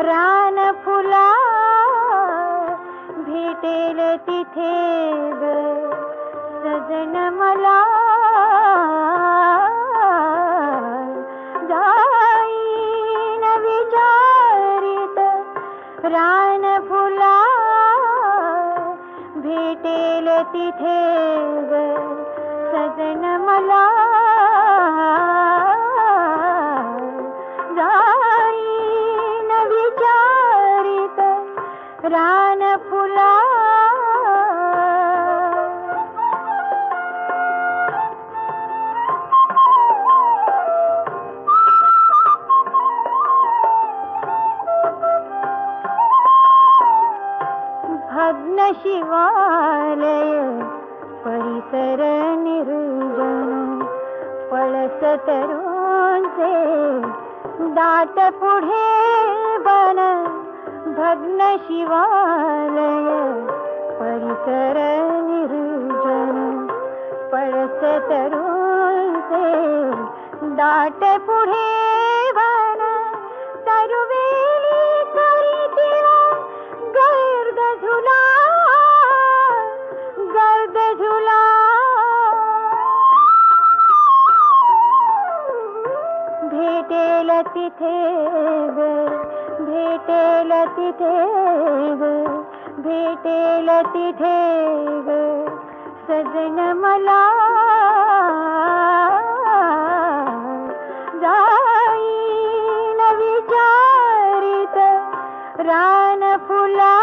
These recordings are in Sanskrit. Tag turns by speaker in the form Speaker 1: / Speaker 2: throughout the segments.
Speaker 1: रान फुला भेटेल तिथे सजन मला भेटेल तिथे ग सजन मला भग्न शिवालय परिसर निर्जन पळस तरुणचे दाट पुढे बन भग्न शिवालय परिसर पळस तरुणचे दाट पुढे भेटेल तिथे ग भेटेल तिथे ग भेटेल तिथे ग सजन मला जाईन विचारित रान फुला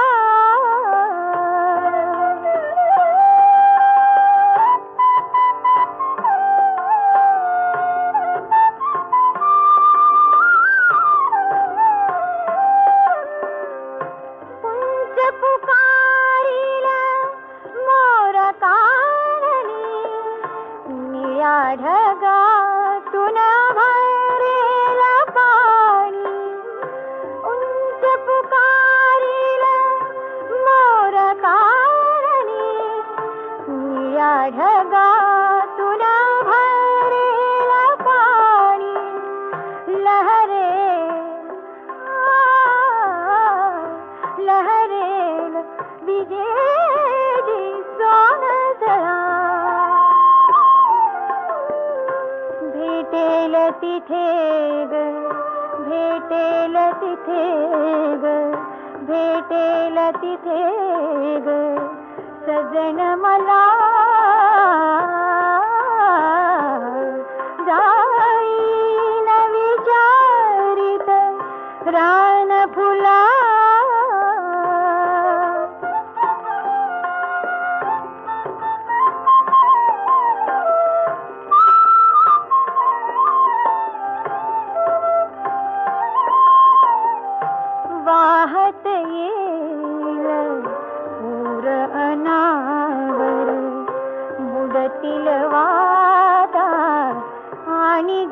Speaker 1: भेटेल तिथे ग भेटेल तिथे ग ग। सजन मला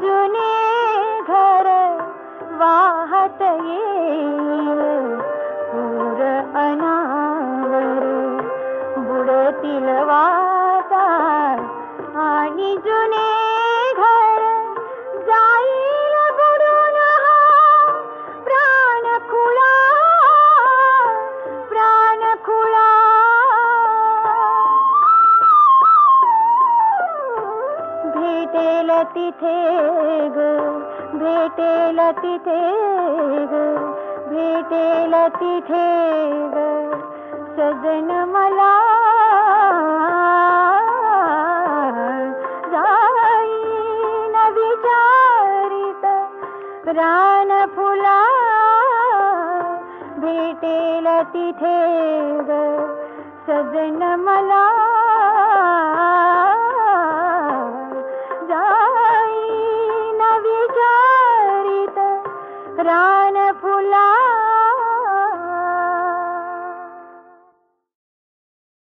Speaker 1: जुने घर वाहत येईल थ भेटेल तिथे भेटेल तिथे सजन मल रुल भेटेल तिथे ग सजन मला